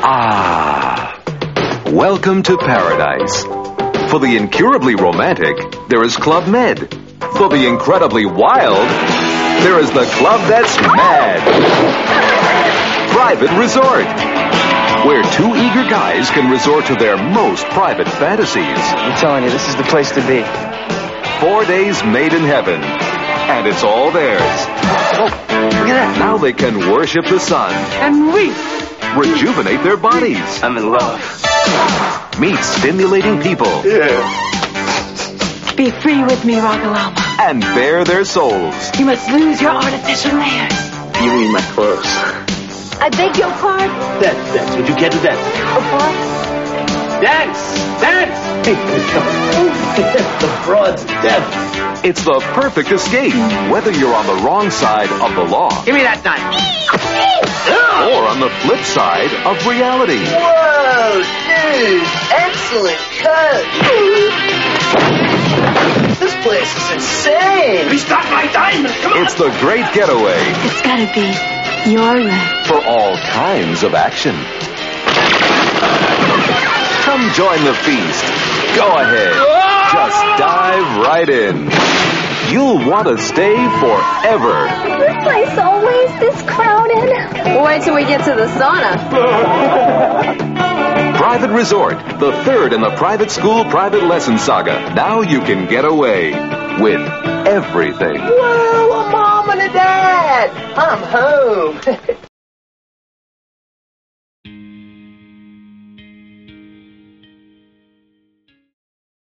Ah, welcome to paradise. For the incurably romantic, there is Club Med. For the incredibly wild, there is the club that's mad. Private Resort, where two eager guys can resort to their most private fantasies. I'm telling you, this is the place to be. Four days made in heaven, and it's all theirs. Oh, look at that. Now they can worship the sun, And we. Rejuvenate their bodies, I'm in love. meet stimulating people, Yeah. Be free with me, Ragalama. and bare their souls. You must lose your artificial layers. You mean my clothes. I beg your pardon. Dance, dance. Would you get to dance? Dance! Dance! the fraud's deaf. It's the perfect escape, whether you're on the wrong side of the law Give me that knife. Or on the flip side of reality. Whoa, dude! Excellent cut! This place is insane! He's got my diamond. Come on. It's the great getaway It's gotta be your room. for all kinds of action. Come join the feast. Go ahead. Just dive right in. You'll want to stay forever. This place always this crowded. Wait till we get to the sauna. Private Resort, the third in the private school private lesson saga. Now you can get away with everything. Whoa, a mom and a dad! I'm home!